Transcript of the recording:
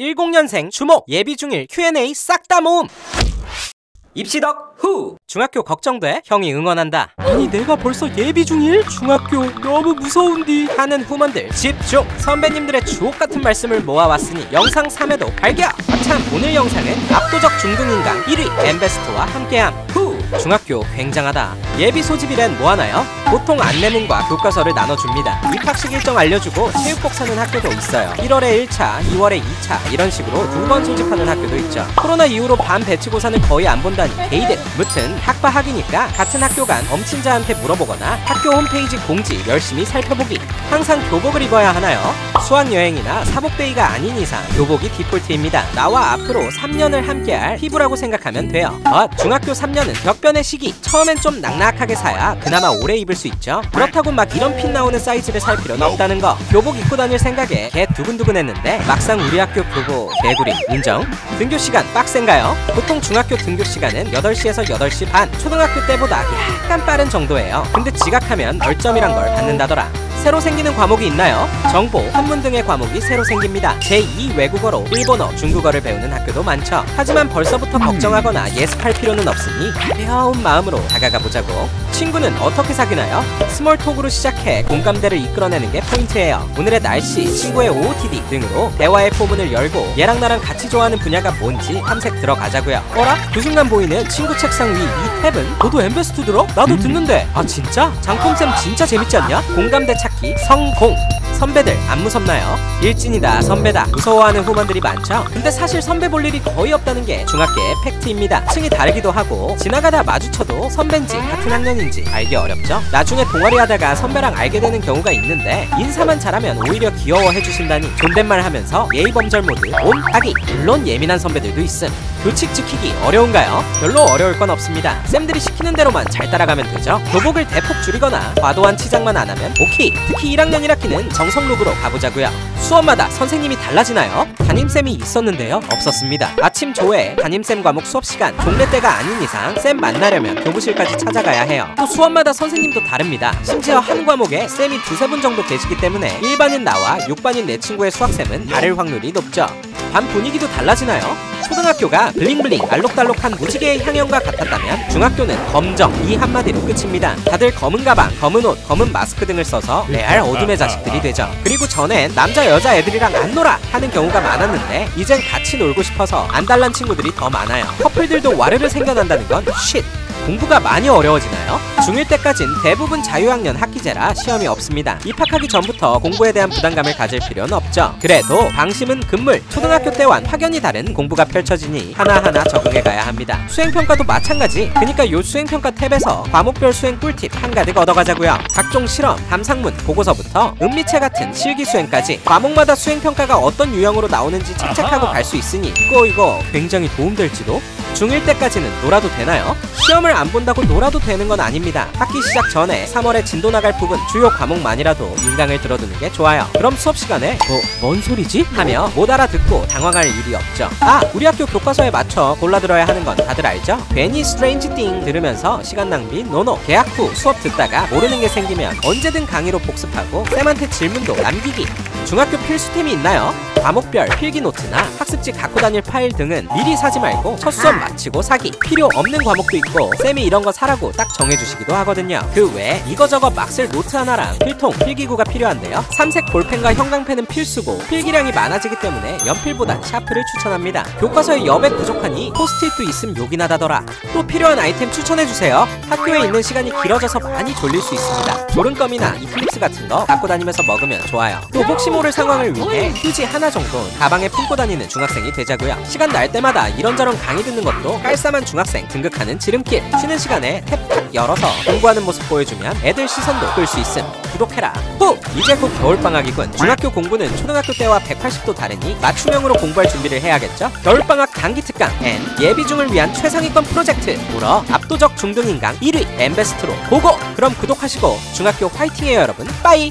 10년생 주목. 예비 중일 Q&A 싹 다 모음. 입시덕 후. 중학교 걱정돼? 형이 응원한다. 아니 내가 벌써 예비 중일? 중학교 너무 무서운디? 하는 후원들 집중. 선배님들의 주옥 같은 말씀을 모아왔으니 영상 3회도 발견 마참 오늘 영상은 압도적 중등인강 1위 엠베스트와 함께함. 후 중학교 굉장하다. 예비 소집이란 뭐하나요? 보통 안내문과 교과서를 나눠줍니다. 입학식 일정 알려주고 체육복 사는 학교도 있어요. 1월에 1차 2월에 2차 이런 식으로 두 번 소집하는 학교도 있죠. 코로나 이후로 반 배치고사는 거의 안 본다니 게이득. 무튼 학바학이니까 같은 학교 간 엄친자한테 물어보거나 학교 홈페이지 공지 열심히 살펴보기. 항상 교복을 입어야 하나요? 수학여행이나 사복데이가 아닌 이상 교복이 디폴트입니다. 나와 앞으로 3년을 함께할 피부라고 생각하면 돼요. 어, 중학교 3년은 벽변의 시기 처음엔 좀 낙낙하게 사야 그나마 오래 입을 수 있죠. 그렇다고 막 이런 핀 나오는 사이즈를 살 필요는 없다는 거. 교복 입고 다닐 생각에 개 두근두근 했는데 막상 우리 학교 교복 개구리 인정? 등교 시간 빡센가요? 보통 중학교 등교 시간은 8시에서 8시 반. 초등학교 때보다 약간 빠른 정도예요. 근데 지각하면 벌점이란 걸 받는다더라 새로 생기는 과목이 있나요? 정보, 한문 등의 과목이 새로 생깁니다. 제2 외국어로 일본어, 중국어를 배우는 학교도 많죠. 하지만 벌써부터 걱정하거나 예습할 필요는 없으니 가벼운 마음으로 다가가 보자고. 친구는 어떻게 사귀나요? small talk으로 시작해 공감대를 이끌어내는 게 포인트예요. 오늘의 날씨, 친구의 OOTD 등으로 대화의 포문을 열고 얘랑 나랑 같이 좋아하는 분야가 뭔지 탐색 들어가자고요. 어라? 그 순간 보이는 친구 책상 위 이 탭은 너도 엠베스트 들어? 나도 듣는데. 아 진짜? 장풍쌤 진짜 재밌지 않냐? 공감대 찾기 성공! 선배들 안 무섭나요? 일진이다 선배다 무서워하는 후원들이 많죠? 근데 사실 선배 볼 일이 거의 없다는 게 중학교의 팩트입니다 층이 다르기도 하고 지나가다 마주쳐도 선배인지 같은 학년인지 알기 어렵죠? 나중에 동아리 하다가 선배랑 알게 되는 경우가 있는데 인사만 잘하면 오히려 귀여워해 주신다니 존댓말 하면서 예의 범절 모드 옴하기 물론 예민한 선배들도 있음 규칙 지키기 어려운가요? 별로 어려울 건 없습니다 쌤들이 시키는 대로만 잘 따라가면 되죠 교복을 대폭 줄이거나 과도한 치장만 안 하면 오케이 특히 1학년 1학기는 정 성룩으로 가보자고요. 수업마다 선생님이 달라지나요? 담임쌤이 있었는데요. 없었습니다. 아침 조회 담임쌤 과목 수업시간 종례 때가 아닌 이상 쌤 만나려면 교무실까지 찾아가야 해요. 또 수업마다 선생님도 다릅니다. 심지어 한 과목에 쌤이 두세 분 정도 계시기 때문에 일반인 나와 6반인 내 친구의 수학쌤은 다를 확률이 높죠 반 분위기도 달라지나요? 초등학교가 블링블링 알록달록한 무지개의 향연과 같았다면 중학교는 검정 이 한마디로 끝입니다. 다들 검은 가방, 검은 옷, 검은 마스크 등을 써서 레알 어둠의 자식들이 되죠. 그리고 전엔 남자 여자 애들이랑 안 놀아 하는 경우가 많았는데 이젠 같이 놀고 싶어서 안달난 친구들이 더 많아요. 커플들도 와르르 생겨난다는 건 쉿! 공부가 많이 어려워지나요? 중1 때까진 대부분 자유학년 학기제라 시험이 없습니다. 입학하기 전부터 공부에 대한 부담감을 가질 필요는 없죠. 그래도 방심은 금물, 초등학교 때와는 확연히 다른 공부가 펼쳐지니 하나하나 적응해가야 합니다. 수행평가도 마찬가지. 그니까 요 수행평가 탭에서 과목별 수행 꿀팁 한가득 얻어가자고요. 각종 실험, 감상문, 보고서부터 음미체 같은 실기 수행까지 과목마다 수행평가가 어떤 유형으로 나오는지 착착하고 갈 수 있으니 이거 이거 굉장히 도움될지도? 중1 때까지는 놀아도 되나요? 시험을 안 본다고 놀아도 되는 건 아닙니다. 학기 시작 전에 3월에 진도 나갈 부분 주요 과목만이라도 인강을 들어두는 게 좋아요. 그럼 수업 시간에 뭐, 뭔 소리지? 하며 못 알아듣고 당황할 일이 없죠. 아, 우리 학교 교과서에 맞춰 골라 들어야 하는 건 다들 알죠? 괜히 strange thing 들으면서 시간 낭비 no no. 개학 후 수업 듣다가 모르는 게 생기면 언제든 강의로 복습하고 쌤한테 질문도 남기기. 중학교 필수템이 있나요? 과목별 필기 노트나 학습지 갖고 다닐 파일 등은 미리 사지 말고 첫 수업 마치고 사기. 필요 없는 과목도 있고 쌤이 이런 거 사라고 딱 정해주시기도 하거든요. 그 외에 이거저거 막 쓸 노트 하나랑 필통, 필기구가 필요한데요. 삼색 볼펜과 형광펜은 필수고 필기량이 많아지기 때문에 연필보단 샤프를 추천합니다. 교과서에 여백 부족하니 포스트잇도 있음 요긴하다더라. 또 필요한 아이템 추천해주세요. 학교에 있는 시간이 길어져서 많이 졸릴 수 있습니다. 졸음껌이나 이클립스 같은 거 갖고 다니면서 먹으면 좋아요. 또 혹시 모를 상황을 위해 휴지 하나 정도 가방에 품고 다니는 중학생이 되자고요. 시간 날 때마다 이런저런 강의 듣는 것도 깔쌈한 중학생 등극하는 지름길. 쉬는 시간에 탭 탁 열어서 공부하는 모습 보여주면 애들 시선도 끌 수 있음. 구독해라. 후! 이제 곧 겨울방학이군. 중학교 공부는 초등학교 때와 180도 다르니 맞춤형으로 공부할 준비를 해야겠죠? 겨울방학 단기 특강 and 예비중을 위한 최상위권 프로젝트. 물어 압도적 중등인강 1위. 엠베스트로 보고! 그럼 구독하시고 중학교 화이팅해요 여러분. 빠이